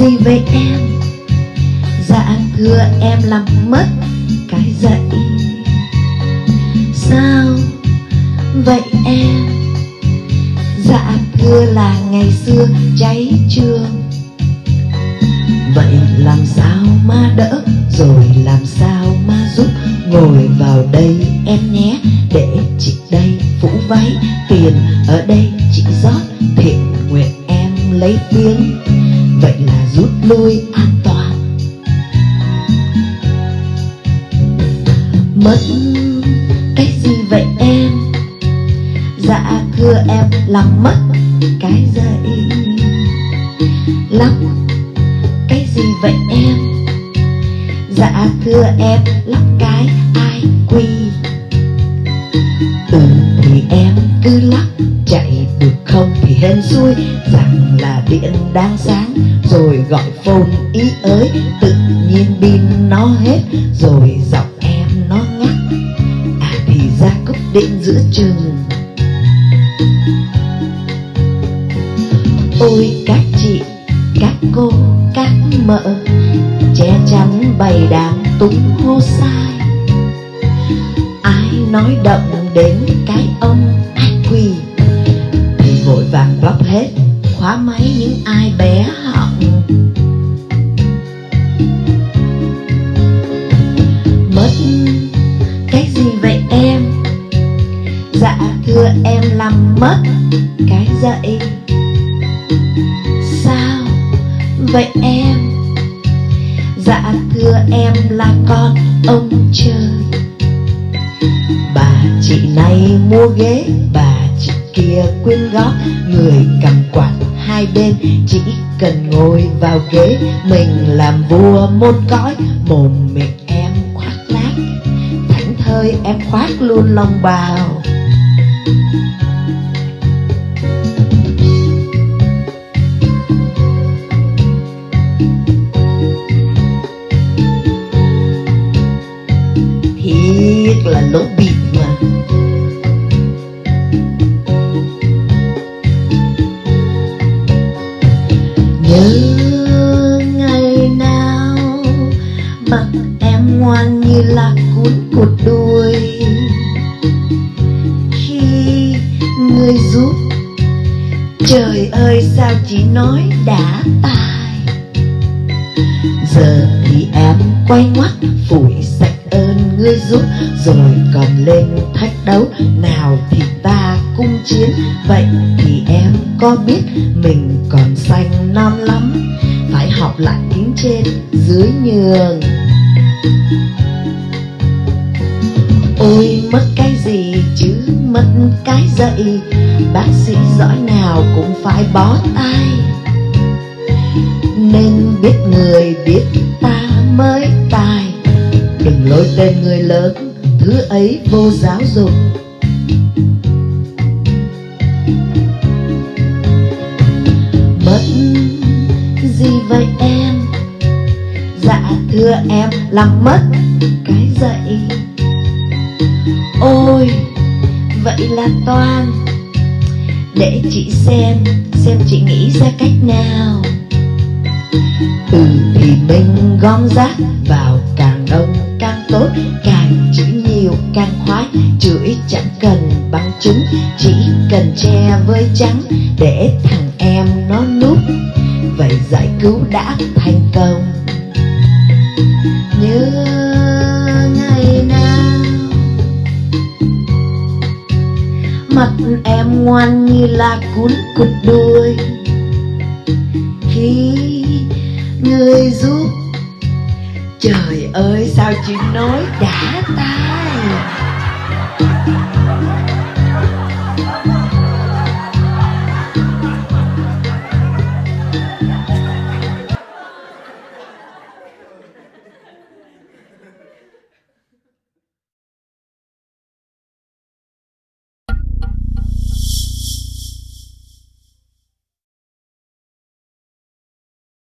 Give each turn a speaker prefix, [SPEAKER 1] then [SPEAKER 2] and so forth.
[SPEAKER 1] gì vậy em? Dạ thưa em làm mất cái dậy. Sao vậy em? Dạ thưa là ngày xưa cháy trường. Vậy làm sao mà đỡ? Rồi làm sao mà giúp? Ngồi vào đây em nhé, Để chị đây phủ váy. Tiền ở đây chị rót Thiện nguyện em lấy tiếng. Vậy là rút lui an toàn. Mất cái gì vậy em? Dạ thưa em làm mất cái dậy Lắm, cái gì vậy em? Dạ thưa em lắm cái ai quy Ừ thì em cứ lắc chạy, được không thì hên xui, Rằng là điện đang sáng rồi gọi phone ý ới Tự nhiên pin nó hết rồi giọng em nó ngắt. À thì ra cúp điện giữa chừng. Ôi các chị, các cô, các mợ Che chắn bày đàn túng hô sai. Ai nói động đến cái ông ác quỳ? Thì vội vàng bóc hết khóa máy những ai bé họ em làm mất cái dậy. Sao? Vậy em? Dạ thưa em là con ông trời. Bà chị này mua ghế, Bà chị kia quyên góp. Người cầm quạt hai bên Chỉ cần ngồi vào ghế. Mình làm vua một cõi, Mồm miệng em khoác lác. Thảnh thơi em khoác luôn lòng bào. Lỗ bịp mà. Nhớ ngày nào Mặt em ngoan như là cuốn cột đuôi. Khi người giúp, Trời ơi, sao chỉ nói đã tài. Giờ thì em quay ngoắt, phủi sạch ơn người giúp rồi còn lên thách đấu, Nào thì ta cung chiến. Vậy thì em có biết mình còn xanh non lắm. Phải học lại tiếng trên dưới nhường. Ôi, mất cái gì chứ, mất cái dậy. Bác sĩ giỏi nào cũng phải bó tay. Nên biết người biết ta mới tài. Đừng lôi tên người lớn Thứ ấy vô giáo dục. Mất gì vậy em? Dạ thưa em làm mất cái dậy. Ôi, vậy là toan. Để chị xem Xem chị nghĩ ra cách nào. Từ thì mình gom rác vào càng đông càng tốt, Càng chữ nhiều càng khoái Chửi chẳng cần bằng chứng, Chỉ cần che với trắng Để thằng em nó núp Vậy giải cứu đã thành công. Như ngày nào, Mặt em ngoan như là cuốn cụt đuôi. Khi người giúp Trời ơi sao chị nói đã tai